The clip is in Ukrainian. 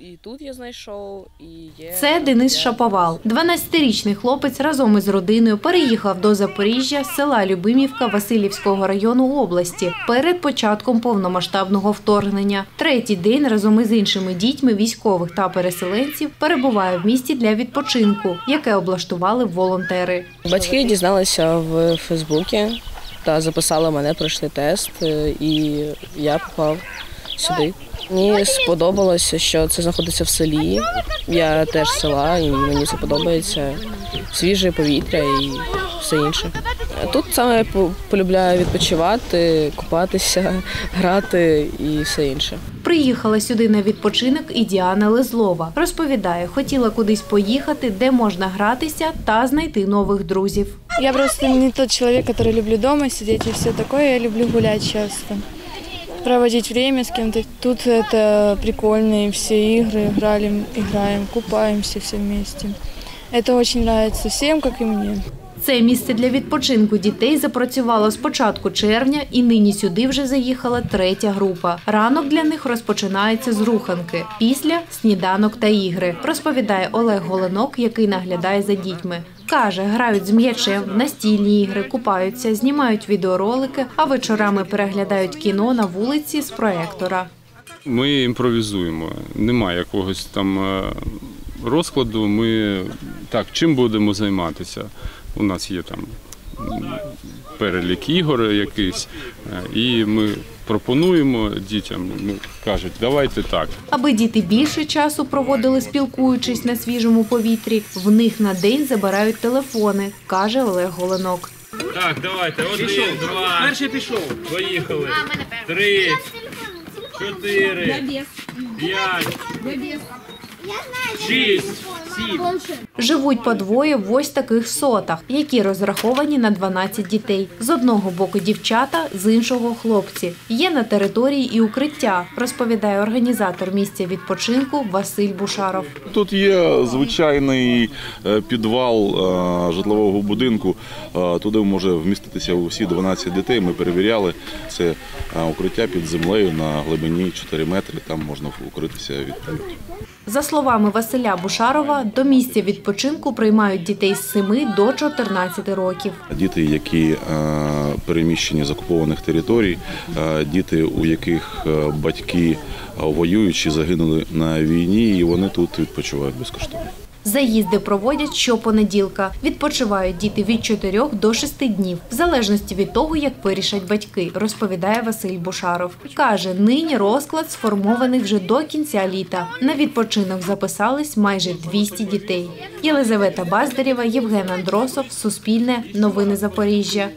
і тут я знайшов, і є. Це Денис Шаповал. 12-річний хлопець разом із родиною переїхав до Запоріжжя з села Любимівка Васильівського району області перед початком повномасштабного вторгнення. Третій день разом із іншими дітьми військових та переселенців перебуває в місті для відпочинку, яке облаштували волонтери. Батьки дізналися в Фейсбуці та записали мене, пройшли тест, е, і я попав сюди. Мені сподобалося, що це знаходиться в селі. Я теж з села, і мені це подобається. Свіже повітря і все інше. Тут саме я полюбляю відпочивати, купатися, грати і все інше. Приїхала сюди на відпочинок і Діана Лезлова. Розповідає, хотіла кудись поїхати, де можна гратися та знайти нових друзів. Я просто не тот человек, который люблю дома сидеть и все такое. Я люблю гулять часто Проводить время с кем-то. Тут это прикольно, и все игры играли, играем, купаемся все вместе. Это очень нравится всем, как и мне. Це місце для відпочинку дітей запрацювало з початку червня, і нині сюди вже заїхала третя група. Ранок для них розпочинається з руханки. Після сніданок та ігри. Розповідає Олег Голенок, який наглядає за дітьми. Каже, грають з м'ячем, настільні ігри, купаються, знімають відеоролики, а вечорами переглядають кіно на вулиці з проектора. Ми імпровізуємо. Немає якогось там е, розкладу. Ми так, чим будемо займатися? У нас є там перелік ігор якийсь, е, і ми пропонуємо дітям, ну, кажуть, давайте так. Аби діти більше часу проводили спілкуючись на свіжому повітрі, в них на день забирають телефони, каже Олег Голенок. Так, давайте. Один, два. Перший пішов. Поїхали. Три, чотири, п'ять, шість, сім. Живуть по двоє в ось таких сотах, які розраховані на 12 дітей. З одного боку дівчата, з іншого хлопці. Є на території і укриття, розповідає організатор місця відпочинку Василь Бушаров. Тут є звичайний е, підвал е, житлового будинку. Е, Туди може вміститися усі 12 дітей. Ми перевіряли це укриття під землею на глибині 4 метри. Там можна укритися від. За словами Василя Бушарова, до місця відпочинку приймають дітей з 7 до 14 років. Діти, які е, переміщені з окупованих територій, е, діти, у яких е, батьки воюючі загинули на війні, і вони тут відпочивають безкоштовно. Заїзди проводять щопонеділка. Відпочивають діти від 4 до 6 днів, в залежності від того, як вирішать батьки, розповідає Василь Бушаров. Каже, нині розклад сформований вже до кінця літа. На відпочинок записались майже 200 дітей. Єлизавета Баздарєва, Євген Андросов, Суспільне, Новини Запоріжжя.